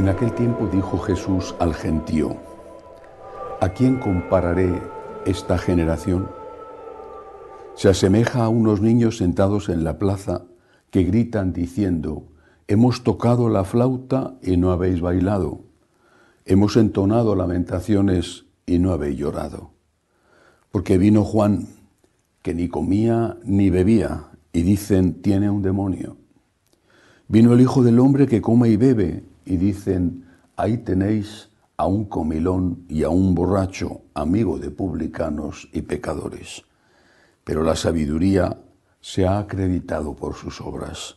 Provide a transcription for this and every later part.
En aquel tiempo dijo Jesús al gentío, ¿a quién compararé esta generación? Se asemeja a unos niños sentados en la plaza que gritan diciendo, hemos tocado la flauta y no habéis bailado, hemos entonado lamentaciones y no habéis llorado. Porque vino Juan, que ni comía ni bebía, y dicen, tiene un demonio. Vino el Hijo del Hombre que come y bebe, y dicen, ahí tenéis a un comilón y a un borracho, amigo de publicanos y pecadores. Pero la sabiduría se ha acreditado por sus obras.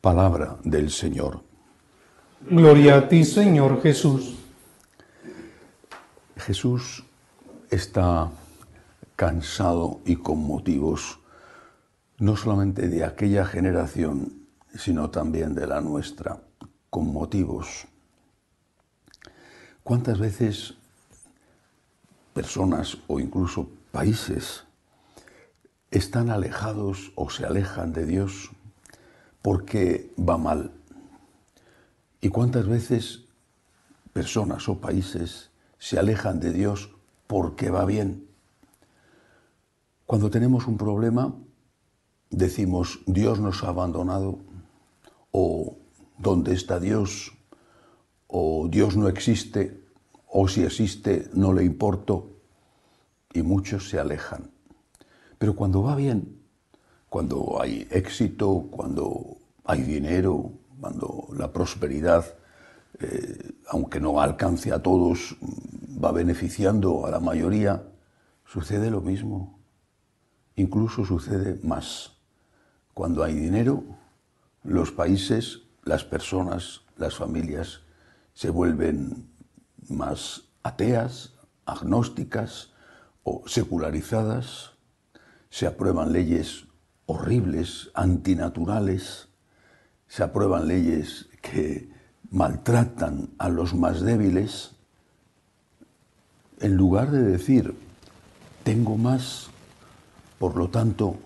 Palabra del Señor. Gloria a ti, Señor Jesús. Jesús está cansado y con motivos no solamente de aquella generación, sino también de la nuestra, con motivos. ¿Cuántas veces personas o incluso países están alejados o se alejan de Dios porque va mal? ¿Y cuántas veces personas o países se alejan de Dios porque va bien? Cuando tenemos un problema, decimos, Dios nos ha abandonado, o ¿dónde está Dios? o Dios no existe, o si existe no le importo, y muchos se alejan. Pero cuando va bien, cuando hay éxito, cuando hay dinero, cuando la prosperidad, eh, aunque no alcance a todos, va beneficiando a la mayoría, sucede lo mismo. Incluso sucede más. Cuando hay dinero, los países, las personas, las familias se vuelven más ateas, agnósticas o secularizadas, se aprueban leyes horribles, antinaturales, se aprueban leyes que maltratan a los más débiles, en lugar de decir, tengo más, por lo tanto,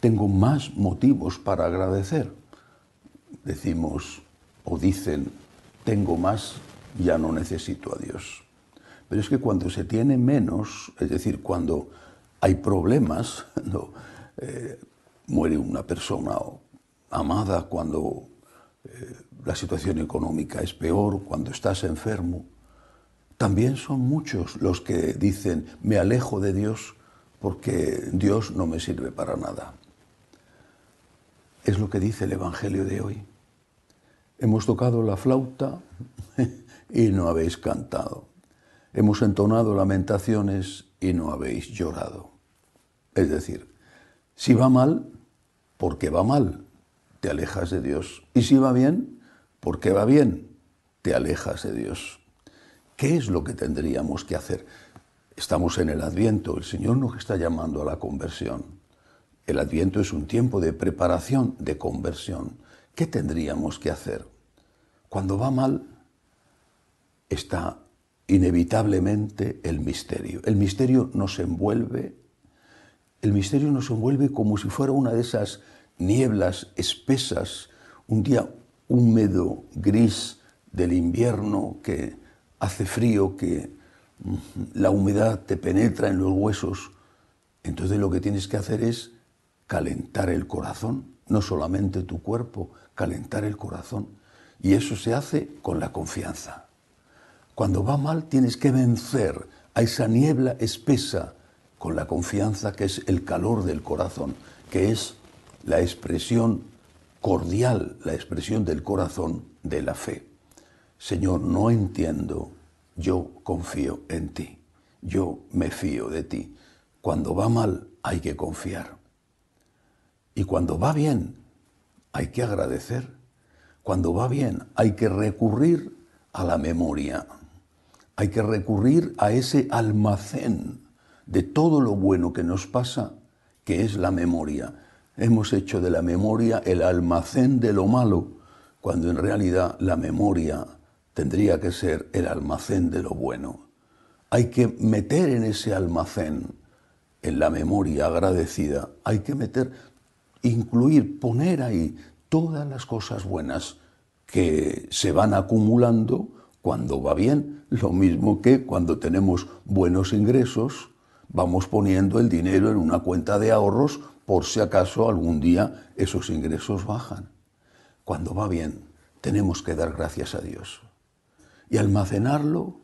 tengo más motivos para agradecer, decimos o dicen, tengo más, ya no necesito a Dios. Pero es que cuando se tiene menos, es decir, cuando hay problemas, no, eh, muere una persona amada, cuando eh, la situación económica es peor, cuando estás enfermo, también son muchos los que dicen, me alejo de Dios porque Dios no me sirve para nada. Es lo que dice el Evangelio de hoy. Hemos tocado la flauta y no habéis cantado. Hemos entonado lamentaciones y no habéis llorado. Es decir, si va mal, porque va mal, te alejas de Dios. Y si va bien, porque va bien, te alejas de Dios. ¿Qué es lo que tendríamos que hacer? Estamos en el Adviento, el Señor nos está llamando a la conversión. El Adviento es un tiempo de preparación, de conversión. ¿Qué tendríamos que hacer? Cuando va mal, está inevitablemente el misterio. El misterio nos envuelve, el misterio nos envuelve como si fuera una de esas nieblas espesas, un día húmedo, gris del invierno que hace frío, que la humedad te penetra en los huesos. Entonces lo que tienes que hacer es calentar el corazón, no solamente tu cuerpo, calentar el corazón. Y eso se hace con la confianza. Cuando va mal tienes que vencer a esa niebla espesa con la confianza que es el calor del corazón, que es la expresión cordial, la expresión del corazón de la fe. Señor, no entiendo, yo confío en ti, yo me fío de ti. Cuando va mal hay que confiar. Y cuando va bien hay que agradecer. Cuando va bien hay que recurrir a la memoria. Hay que recurrir a ese almacén de todo lo bueno que nos pasa, que es la memoria. Hemos hecho de la memoria el almacén de lo malo, cuando en realidad la memoria tendría que ser el almacén de lo bueno. Hay que meter en ese almacén, en la memoria agradecida, hay que meter, incluir, poner ahí todas las cosas buenas que se van acumulando cuando va bien, lo mismo que cuando tenemos buenos ingresos, vamos poniendo el dinero en una cuenta de ahorros por si acaso algún día esos ingresos bajan. Cuando va bien, tenemos que dar gracias a Dios y almacenarlo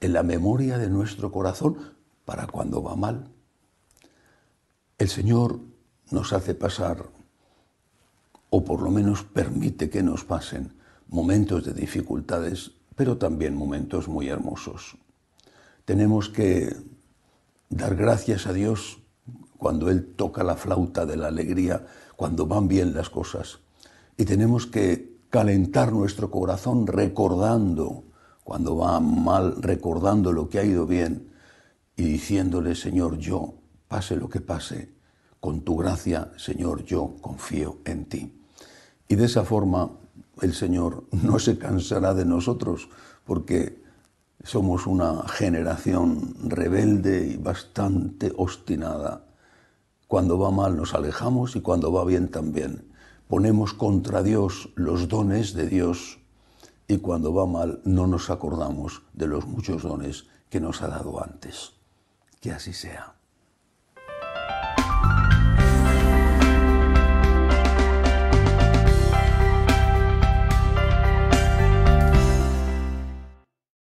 en la memoria de nuestro corazón para cuando va mal. El Señor nos hace pasar, o por lo menos permite que nos pasen, momentos de dificultades, pero también momentos muy hermosos. Tenemos que dar gracias a Dios cuando Él toca la flauta de la alegría, cuando van bien las cosas. Y tenemos que calentar nuestro corazón recordando cuando va mal, recordando lo que ha ido bien y diciéndole, Señor, yo, pase lo que pase, con tu gracia, Señor, yo confío en ti. Y de esa forma el Señor no se cansará de nosotros porque somos una generación rebelde y bastante obstinada. Cuando va mal nos alejamos y cuando va bien también. Ponemos contra Dios los dones de Dios y cuando va mal no nos acordamos de los muchos dones que nos ha dado antes. Que así sea.